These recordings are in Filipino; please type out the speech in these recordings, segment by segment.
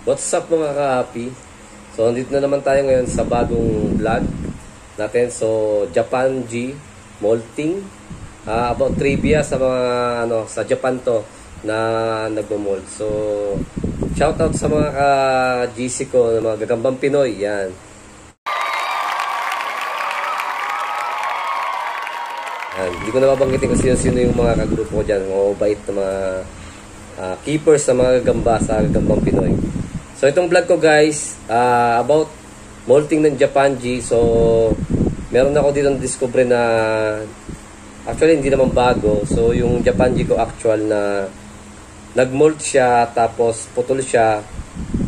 What's up mga ka-happy? So, nandito na naman tayo ngayon sa bagong vlog natin. So, Japan G Molting. Ah, about trivia sa mga, ano, sa Japan to na nagmo-mold. So, shout out sa mga ka-GC ko, mga gagambang Pinoy. Yan. Yan. Hindi ko na babanggitin kung sino-sino yung mga kagrupo ko dyan. Mga mabait na mga ah, keepers sa mga gagamba sa gagambang Pinoy. So itong vlog ko guys, uh, about molting ng Japan G. So meron ako dito na-discover na actually hindi naman bago. So yung Japan G ko actual na nagmold siya tapos putol siya,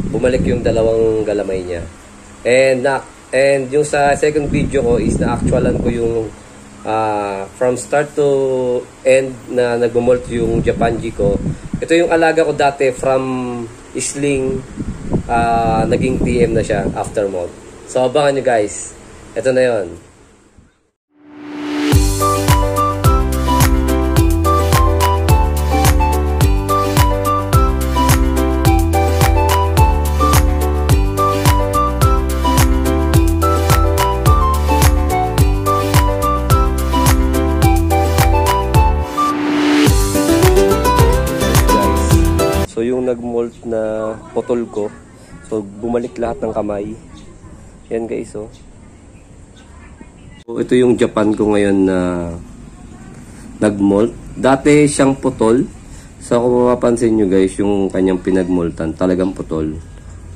bumalik yung dalawang galamay niya. And na and yung sa second video ko is na actualan ko yung uh, from start to end na nagmo-mold yung Japan G ko. Ito yung alaga ko dati from Isling uh, naging TM na siya after mold. So abangan nyo guys. Ito na yon. So yung nag-mold na potol ko, so bumalik lahat ng kamay. Yan guys, oh. So ito yung Japan ko ngayon na nag-mold. Dati siyang potol. So kung mapapansin nyo guys, yung kanyang pinag-moltan, talagang potol.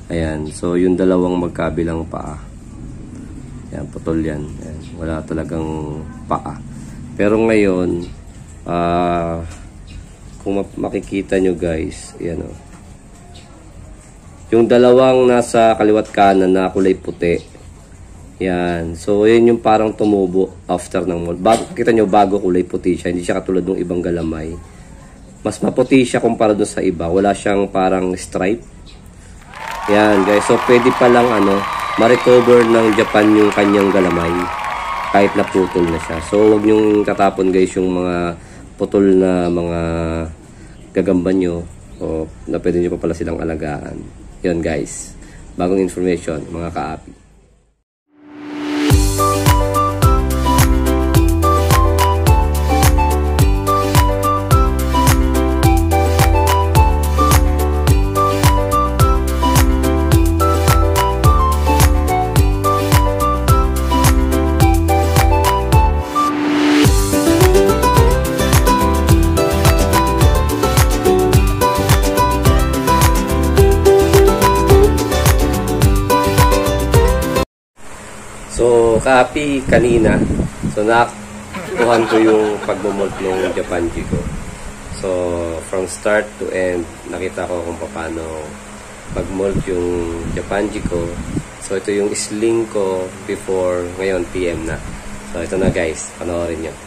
Ayan, so yung dalawang magkabilang paa. Yan, potol yan. Ayan, wala talagang paa. Pero ngayon, ah... Uh, kung makikita nyo guys, yan o. Oh. Yung dalawang nasa kaliwat kanan na kulay puti. Yan. So, yan yung parang tumubo after ng mold. Bago, kita nyo, bago kulay puti siya. Hindi siya katulad ng ibang galamay. Mas maputi siya kumpara doon sa iba. Wala siyang parang stripe. Yan guys. So, pwede pa lang ano, ma-recover ng Japan yung kanyang galamay. Kahit naputol na siya. So, wag nyong tatapon guys yung mga putol na mga gagamba nyo o na pwede nyo pa pala silang alagaan. Yun guys, bagong information mga kaapi. So, copy kanina. So, nakuhan ko yung pagmumold ng Japan G ko. So, from start to end, nakita ko kung paano pagmold yung Japan G ko. So, ito yung sling ko before, ngayon PM na. So, ito na guys, panoorin nyo.